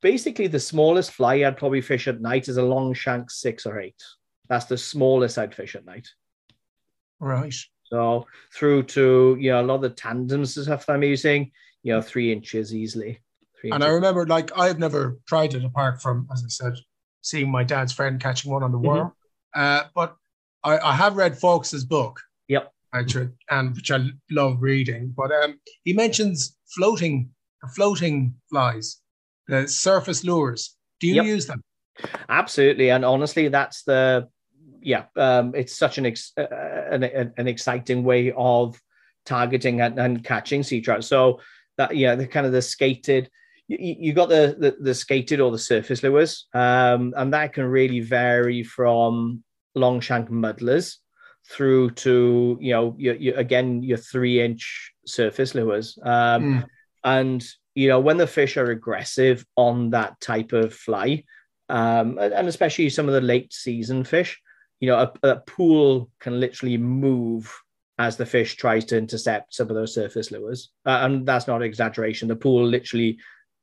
S1: basically, the smallest fly I'd probably fish at night is a long shank six or eight. That's the smallest I'd fish at night.
S3: Right.
S1: So through to you know a lot of the tandems and stuff I'm using, you know, three inches easily.
S3: Three and inches. I remember, like, I've never tried it apart from, as I said, seeing my dad's friend catching one on the worm. Mm-hmm. Uh, but I, I, have read Falkus's book. And which I love reading. But um, he mentions floating, floating flies, the surface lures. Do you yep. use them?
S1: Absolutely, and honestly, that's the yeah. Um, it's such an, ex- uh, an an exciting way of targeting and, and catching sea trout. So that yeah, the kind of the skated you, you got the, the, the skated or the surface lures, um, and that can really vary from long shank muddlers through to you know your, your again your three inch surface lures, um, mm. and you know when the fish are aggressive on that type of fly, um, and especially some of the late season fish, you know a, a pool can literally move as the fish tries to intercept some of those surface lures. Uh, and that's not exaggeration. The pool literally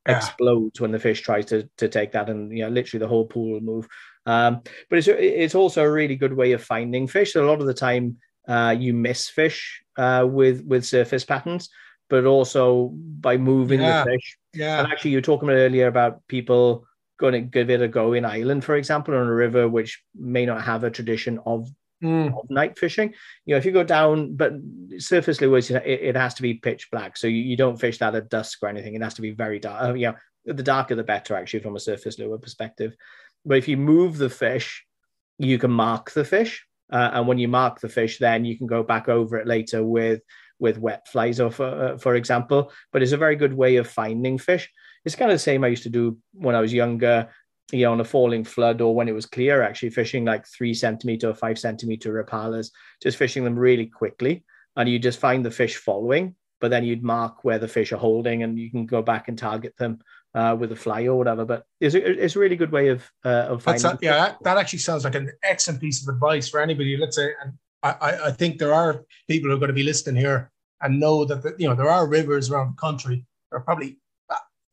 S1: yeah. explodes when the fish tries to, to take that, and you know, literally the whole pool will move. Um, but it's it's also a really good way of finding fish. So a lot of the time, uh, you miss fish uh, with with surface patterns, but also by moving yeah. the fish.
S3: Yeah.
S1: And actually, you were talking earlier about people going to give it a go in Ireland, for example, on a river which may not have a tradition of mm. of night fishing. You know, if you go down, but surface lures, it, it has to be pitch black. So you, you, don't fish that at dusk or anything. It has to be very dark. Uh, you know, the darker the better, actually, from a surface lure perspective. But if you move the fish, you can mark the fish. Uh, and when you mark the fish, then you can go back over it later with with wet flies, or for, uh, for example. But it's a very good way of finding fish. It's kind of the same I used to do when I was younger you know, on a falling flood or when it was clear, actually fishing like three centimeter or five centimeter rapalas, just fishing them really quickly. And you just find the fish following, but then you'd mark where the fish are holding and you can go back and target them uh, with a fly or whatever. But it's a, it's a really good way of uh, of finding.
S3: A, yeah, that, that, actually sounds like an excellent piece of advice for anybody. Let's say, and I, I think there are people who are going to be listening here and know that the, you know there are rivers around the country that are probably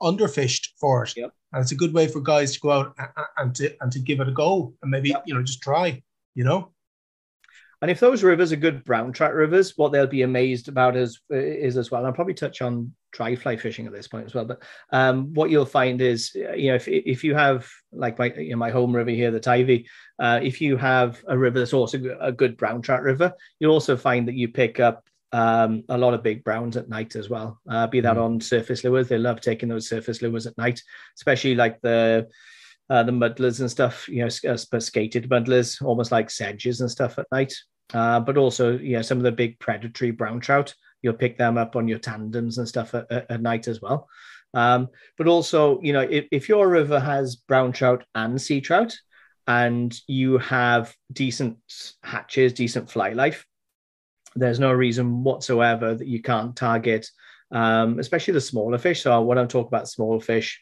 S3: underfished for it,
S1: yep.
S3: and it's a good way for guys to go out and, and to and to give it a go and maybe yep. you know just try, you know.
S1: And if those rivers are good brown trout rivers, what they'll be amazed about is is as well. I'll probably touch on dry fly fishing at this point as well. But um, what you'll find is, you know, if if you have like my you know, my home river here, the Teifi, uh, if you have a river that's also a good brown trout river, you'll also find that you pick up um, a lot of big browns at night as well. Uh, be that mm. on surface lures, they love taking those surface lures at night, especially like the uh, the muddlers and stuff. You know, uh, skated muddlers, almost like sedges and stuff at night. Uh, but also, yeah, some of the big predatory brown trout, you'll pick them up on your tandems and stuff at, at, at night as well. Um, but also, you know, if, if your river has brown trout and sea trout, and you have decent hatches, decent fly life, there's no reason whatsoever that you can't target, um, especially the smaller fish. So when I talk about small fish,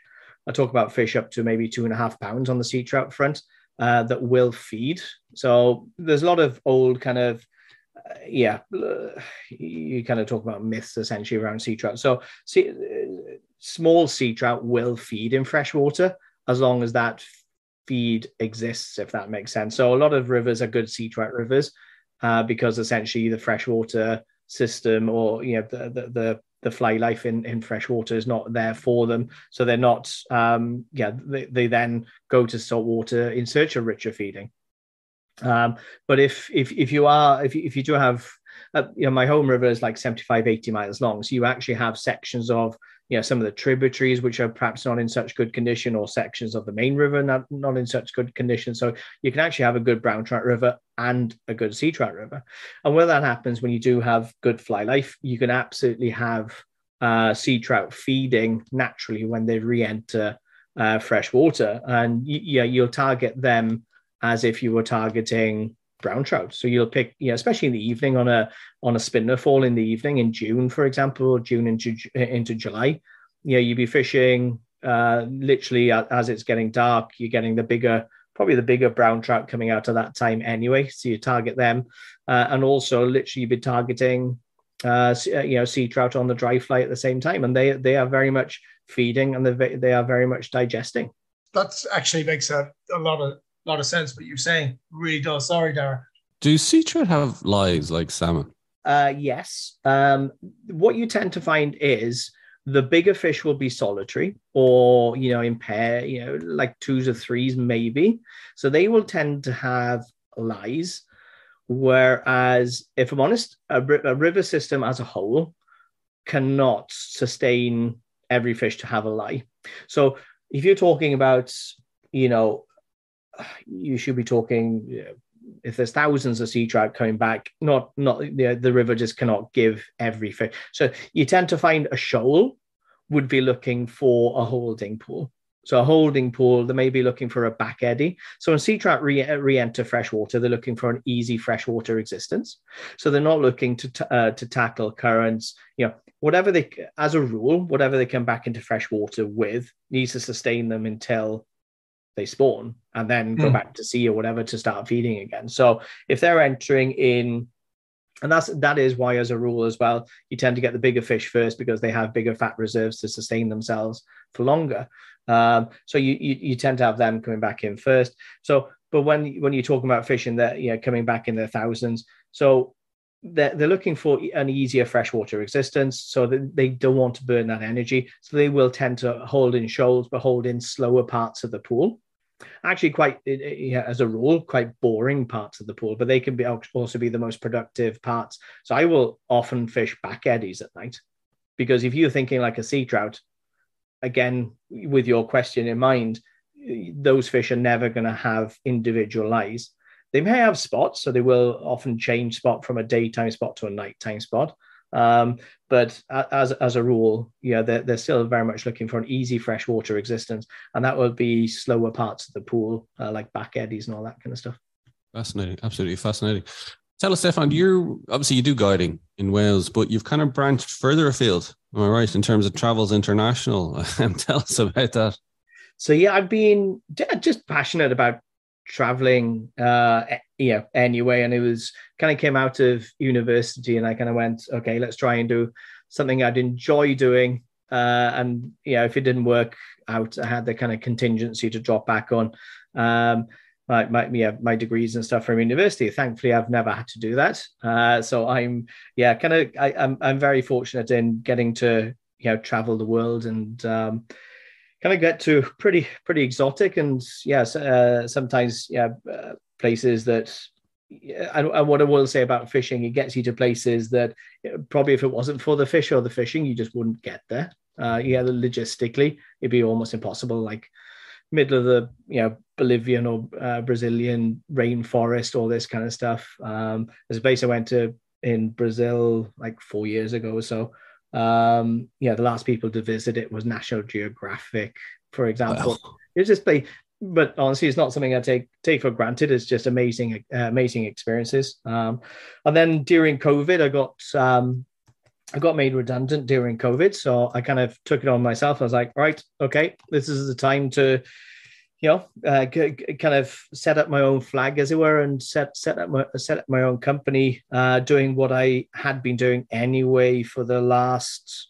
S1: I talk about fish up to maybe two and a half pounds on the sea trout front uh, that will feed. So there's a lot of old kind of uh, yeah, you kind of talk about myths essentially around sea trout. So, see, uh, small sea trout will feed in fresh water as long as that feed exists, if that makes sense. So, a lot of rivers are good sea trout rivers uh, because essentially the freshwater system or you know the the, the the fly life in, in fresh water is not there for them. So they're not, um, yeah, they, they then go to salt water in search of richer feeding. Um, but if, if, if you are, if you, if you do have, uh, you know, my home river is like 75, 80 miles long. So you actually have sections of, you know, some of the tributaries, which are perhaps not in such good condition or sections of the main river, not, not in such good condition. So you can actually have a good brown trout river and a good sea trout river. And when that happens, when you do have good fly life, you can absolutely have uh, sea trout feeding naturally when they re-enter uh, fresh water. And yeah, you'll target them as if you were targeting brown trout. So you'll pick, you know, especially in the evening on a on a spinner fall in the evening in June, for example, June into into July. You know, you'd be fishing uh, literally as it's getting dark. You're getting the bigger, probably the bigger brown trout coming out of that time anyway. So you target them, uh, and also literally you'd be targeting, uh, uh you know, sea trout on the dry fly at the same time, and they they are very much feeding and they they are very much digesting.
S3: That's actually makes a, a lot of a lot of sense what you're saying. Really does. Sorry, Dara.
S2: Do sea trout have lives like salmon?
S1: Uh, yes. Um, what you tend to find is the bigger fish will be solitary or you know in pair, you know, like twos or threes maybe. So they will tend to have lies. Whereas, if I'm honest, a, a river system as a whole cannot sustain every fish to have a lie. So if you're talking about, you know, you should be talking you know, if there's thousands of sea trout coming back, not not the, the river just cannot give every fish. So you tend to find a shoal would be looking for a holding pool. So a holding pool, they may be looking for a back eddy. So when sea trout re- re-enter freshwater, they're looking for an easy freshwater existence. So they're not looking to t- uh, to tackle currents. You know, whatever they, as a rule, whatever they come back into freshwater with needs to sustain them until they spawn and then go mm. back to sea or whatever to start feeding again. So if they're entering in, and that's that is why, as a rule as well, you tend to get the bigger fish first because they have bigger fat reserves to sustain themselves for longer. Um, so you, you, you tend to have them coming back in first. So, but when when you're talking about fishing that you know coming back in their thousands, so they're, they're looking for an easier freshwater existence so that they don't want to burn that energy so they will tend to hold in shoals but hold in slower parts of the pool actually quite yeah, as a rule quite boring parts of the pool but they can be also be the most productive parts so i will often fish back eddies at night because if you're thinking like a sea trout again with your question in mind those fish are never going to have individual eyes they may have spots, so they will often change spot from a daytime spot to a nighttime spot. Um, but as, as a rule, yeah, they're, they're still very much looking for an easy freshwater existence, and that will be slower parts of the pool, uh, like back eddies and all that kind of stuff.
S2: Fascinating, absolutely fascinating. Tell us, Steffan, you're obviously you do guiding in Wales, but you've kind of branched further afield. Am I right in terms of travels international? Tell us about that.
S1: So yeah, I've been just passionate about traveling, uh, you know, anyway, and it was kind of came out of university, and I kind of went, okay, let's try and do something I'd enjoy doing. Uh, and yeah, if it didn't work out, I had the kind of contingency to drop back on. Um, my, my, yeah, my degrees and stuff from university. Thankfully, I've never had to do that. Uh, so I'm, yeah, kind of, I'm, I'm very fortunate in getting to, you know, travel the world and um, kind of get to pretty, pretty exotic and yes, uh, sometimes, yeah, uh, places that and, what I will say about fishing, it gets you to places that probably if it wasn't for the fish or the fishing, you just wouldn't get there. Uh, yeah, logistically, it'd be almost impossible. Like middle of the you know Bolivian or uh, Brazilian rainforest, all this kind of stuff. Um, there's a place I went to in Brazil like four years ago or so. Um, yeah, the last people to visit it was National Geographic, for example. Wow. It's just place, but honestly, it's not something I take take for granted. It's just amazing, uh, amazing experiences. Um, and then during COVID, I got um, I got made redundant during COVID, so I kind of took it on myself. I was like, right, okay, this is the time to, you know, uh, g- g- kind of set up my own flag, as it were, and set set up my set up my own company, uh, doing what I had been doing anyway for the last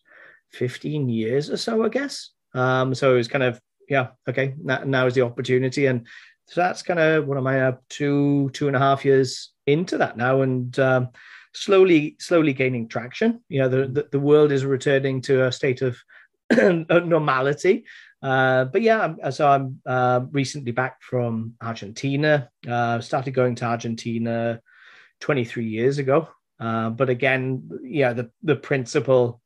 S1: fifteen years or so, I guess. Um, so it was kind of yeah, okay, now, now is the opportunity, and so that's kind of what am I up two two and a half years into that now, and. Um, slowly slowly gaining traction. You know, the, the, the world is returning to a state of normality. Uh, but yeah, so I'm uh, recently back from Argentina. Uh, started going to Argentina 23 years ago. Uh, but again, yeah, the the principal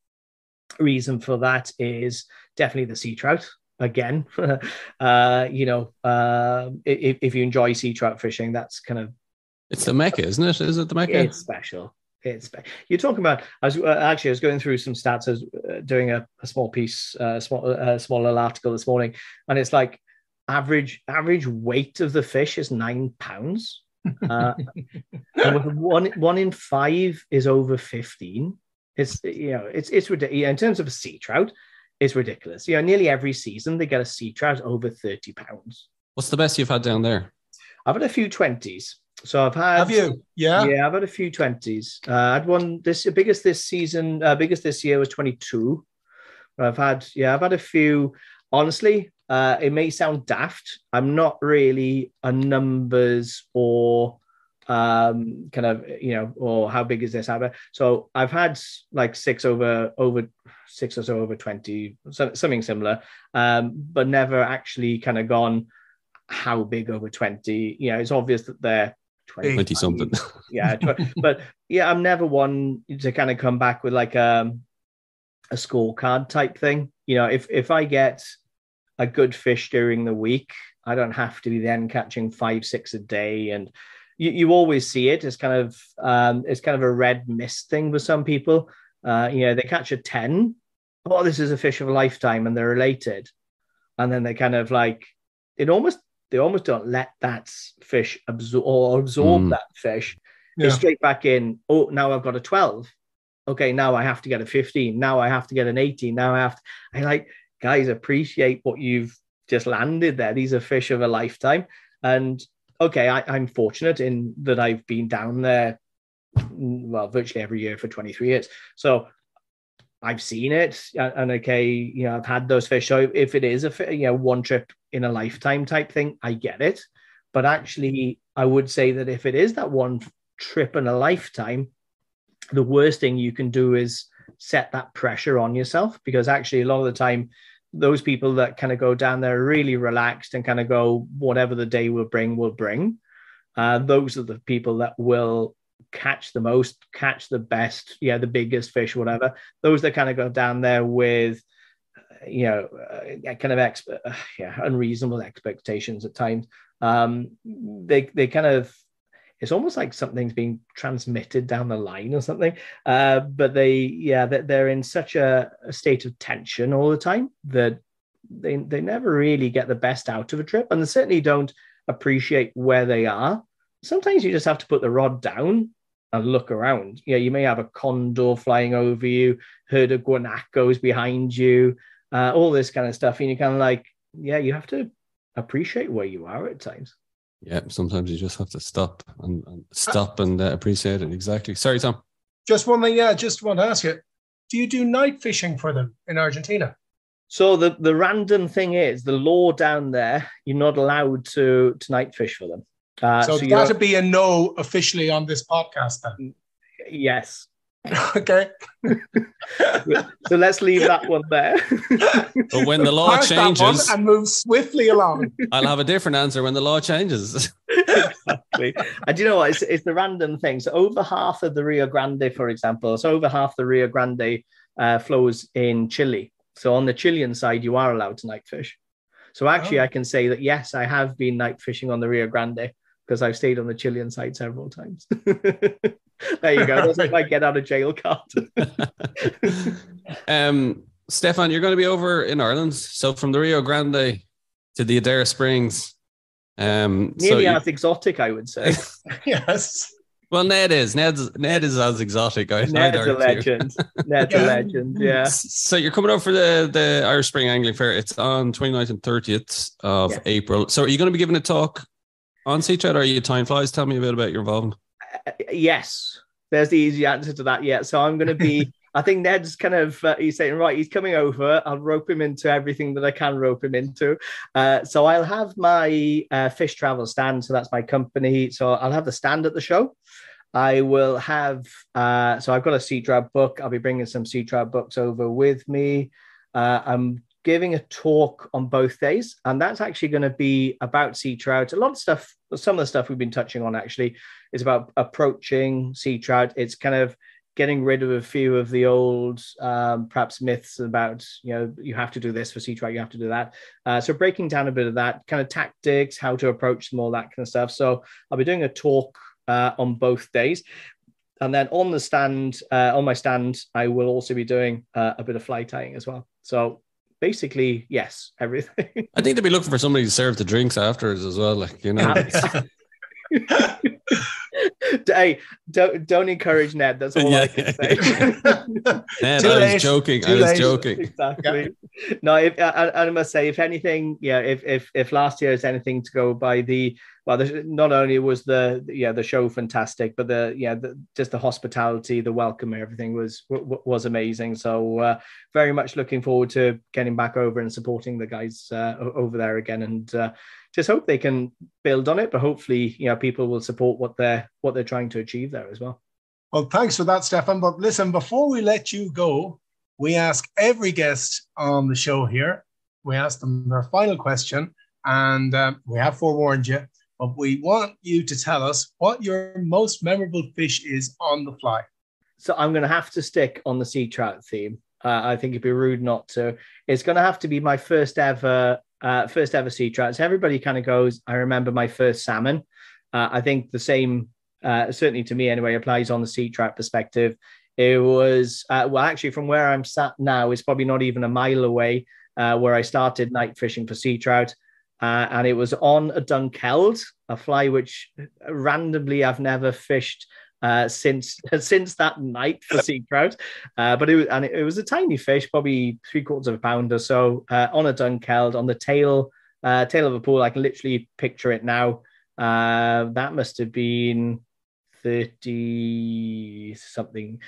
S1: reason for that is definitely the sea trout. Again, uh, you know, uh, if, if you enjoy sea trout fishing, that's kind of
S2: it's the Mecca, isn't it? Is it the Mecca?
S1: It's special. It's you're talking about. I was uh, actually I was going through some stats. I was uh, doing a, a, small piece, uh, small, uh, small little article this morning, and it's like average average weight of the fish is nine pounds. Uh, and one one in five is over fifteen. It's you know it's it's ridiculous in terms of a sea trout. It's ridiculous. You know, nearly every season they get a sea trout over thirty pounds.
S2: What's the best you've had down there?
S1: I've had a few twenties. So I've had.
S3: Have you? Yeah.
S1: Yeah, I've had a few twenties. Uh, I had one this biggest this season. Uh, biggest this year was twenty two. I've had yeah, I've had a few. Honestly, uh, it may sound daft. I'm not really a numbers or um kind of you know or how big is this so i've had like six over over six or so over 20 something similar um but never actually kind of gone how big over 20 you know it's obvious that they're
S2: 20, something.
S1: yeah. but yeah, I'm never one to kind of come back with like um, a scorecard type thing. You know, if, if I get a good fish during the week, I don't have to be then catching five, six a day. And you, you always see it as kind of, um, it's kind of a red mist thing with some people. Uh, you know, they catch a 10. Oh, this is a fish of a lifetime and they're related. And then they kind of like, it almost they almost don't let that fish absorb or absorb mm. that fish. Yeah. straight back in. Oh, now I've got a 12. Okay, now I have to get a 15. Now I have to get an 18. Now I have to. I like, guys, appreciate what you've just landed there. These are fish of a lifetime. And okay, I, am fortunate in that I've been down there, well, virtually every year for 23 years. So I've seen it, and okay, you know, I've had those fish. So if it is a you know one trip in a lifetime type thing, I get it. But actually, I would say that if it is that one trip in a lifetime, the worst thing you can do is set that pressure on yourself because actually, a lot of the time, those people that kind of go down there really relaxed and kind of go, whatever the day will bring, will bring. Uh, those are the people that will catch the most, catch the best, yeah, the biggest fish, whatever. Those that kind of go down there with you know, uh, kind of exp- uh, yeah, unreasonable expectations at times. Um, they they kind of it's almost like something's being transmitted down the line or something. Uh, but they yeah they're in such a, a state of tension all the time that they they never really get the best out of a trip, and they certainly don't appreciate where they are. Sometimes you just have to put the rod down and look around. Yeah, you may have a condor flying over you, herd of guanacos behind you, uh, all this kind of stuff. And you're kind of like, yeah, you have to appreciate where you are at times.
S2: Yeah, sometimes you just have to stop and, and stop and uh, appreciate it. Exactly. Sorry, Tom.
S3: Just one thing, yeah, just want to ask you do you do night fishing for them in Argentina?
S1: So the, the random thing is the law down there, you're not allowed to, to night fish for them.
S3: Uh, so, so that'd be a no officially on this podcast then.
S1: Yes.
S3: okay.
S1: so let's leave that one there.
S2: but when the law changes
S3: and move swiftly along,
S2: I'll have a different answer when the law changes.
S1: exactly. And you know what? It's, it's the random thing. So over half of the Rio Grande, for example, so over half the Rio Grande uh, flows in Chile. So on the Chilean side, you are allowed to night fish. So actually, oh. I can say that yes, I have been night fishing on the Rio Grande because I've stayed on the Chilean side several times. there you go. That's my get out of jail card.
S2: um, Steffan, you're going to be over in Ireland. So from the Rio Grande to the Ardaire Springs. Um,
S1: Nearly so as exotic, I would say.
S3: yes.
S2: Well, Ned is. Ned's Ned is as exotic. I,
S1: Ned's a legend. Ned's yeah. a legend. Yeah.
S2: So you're coming over for the the Irish Spring Angling Fair. It's on 29th and 30th of yeah. April. So are you going to be giving a talk on Sea Trout? Are you time flies? Tell me a bit about your involvement.
S1: Uh, yes, there's the easy answer to that. Yeah. So I'm going to be. I think Ned's kind of uh, he's saying right. He's coming over. I'll rope him into everything that I can rope him into. Uh, so I'll have my uh, fish travel stand. So that's my company. So I'll have the stand at the show. I will have. Uh, so I've got a sea trout book. I'll be bringing some sea trout books over with me. Uh, I'm giving a talk on both days, and that's actually going to be about sea trout. A lot of stuff. Some of the stuff we've been touching on actually is about approaching sea trout. It's kind of getting rid of a few of the old um, perhaps myths about you know you have to do this for sea trout you have to do that uh, so breaking down a bit of that kind of tactics how to approach them all that kind of stuff so i'll be doing a talk uh, on both days and then on the stand uh, on my stand i will also be doing uh, a bit of fly tying as well so basically yes everything
S2: i think they'd be looking for somebody to serve the drinks afterwards as well like you know
S1: hey, don't don't encourage Ned. That's all yeah, I can say.
S2: Ned, I was joking. I was late. joking.
S1: Exactly. No, if, I, I must say, if anything, yeah, if if if last year is anything to go by, the well, not only was the yeah the show fantastic, but the yeah the, just the hospitality, the welcome, everything was was amazing. So uh, very much looking forward to getting back over and supporting the guys uh, over there again, and uh, just hope they can build on it. But hopefully, you know, people will support what they're what they're trying to achieve there as well.
S3: Well, thanks for that, Steffan. But listen, before we let you go, we ask every guest on the show here. We ask them their final question, and um, we have forewarned you. But we want you to tell us what your most memorable fish is on the fly.
S1: So I'm going to have to stick on the sea trout theme. Uh, I think it'd be rude not to. It's going to have to be my first ever uh, first ever sea trout. So everybody kind of goes, I remember my first salmon. Uh, I think the same, uh, certainly to me anyway, applies on the sea trout perspective. It was, uh, well, actually, from where I'm sat now, it's probably not even a mile away uh, where I started night fishing for sea trout. Uh, and it was on a dunkeld, a fly which randomly I've never fished uh, since since that night for sea trout. Uh, but it was and it, it, was a tiny fish, probably three quarters of a pound or so, uh, on a dunkeld on the tail uh, tail of a pool. I can literally picture it now. Uh, that must have been. 30 something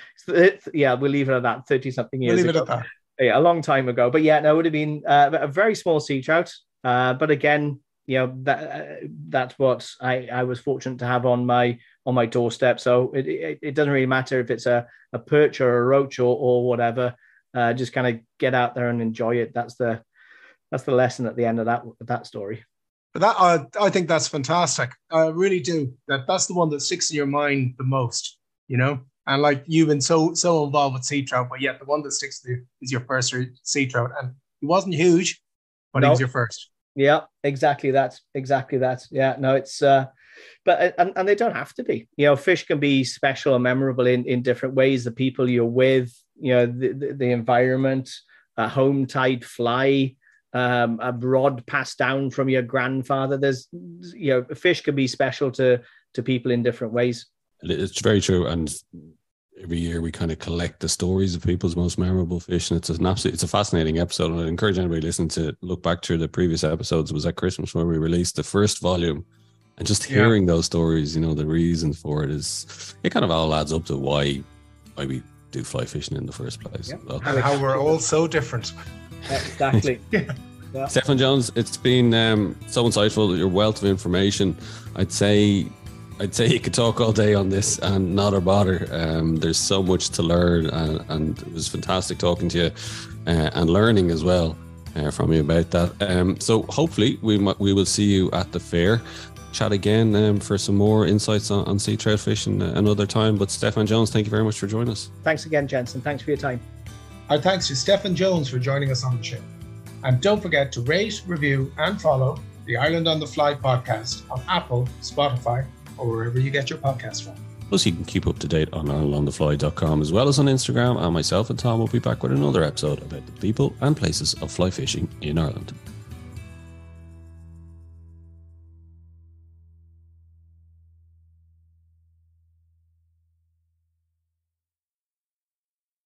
S1: yeah we'll leave it at that 30 something years we'll ago. yeah a long time ago but yeah no it would have been uh, a very small sea trout but again you know that that's what I, I was fortunate to have on my on my doorstep. So it, it, it doesn't really matter if it's a, a perch or a roach or, or whatever. Uh, just kind of get out there and enjoy it. That's the that's the lesson at the end of that that story.
S3: But that uh, I think that's fantastic. I really do. That that's the one that sticks in your mind the most. You know, and like you've been so so involved with sea trout, but yet the one that sticks to you is your first sea trout, and he wasn't huge, but nope. he was your first.
S1: Yeah, exactly that. Exactly that. Yeah, no, it's uh, but uh, and, and they don't have to be. You know, fish can be special and memorable in in different ways. The people you're with, you know, the the, the environment, a home tied fly, um, a rod passed down from your grandfather. There's, you know, fish can be special to to people in different ways.
S2: It's very true, and every year we kind of collect the stories of people's most memorable fish, and it's an absolute, it's a fascinating episode. And I encourage anybody listening to look back through the previous episodes. It was at Christmas when we released the first volume, and just hearing yeah. those stories, you know, the reasons for it is it kind of all adds up to why why we do fly fishing in the first place.
S3: Yeah. Well, and how we're all so different.
S1: Exactly. yeah.
S2: Yeah. Steffan Jones, it's been um, so insightful. Your wealth of information. I'd say I'd say you could talk all day on this and not a bother. Um, there's so much to learn, and, and, it was fantastic talking to you uh, and learning as well uh, from you about that. Um, so hopefully we we will see you at the fair. Chat again um, for some more insights on, on sea trout fishing another time. But Steffan Jones, thank you very much for joining us.
S1: Thanks again, Jensen. Thanks for your time.
S3: Our thanks to Steffan Jones for joining us on the show. And don't forget to rate, review, and follow the Ireland on the Fly podcast on Apple, Spotify, or wherever you get your podcast from.
S2: Plus, you can keep up to date on IrelandOnTheFly.com as well as on Instagram. And myself and Tom will be back with another episode about the people and places of fly fishing in Ireland.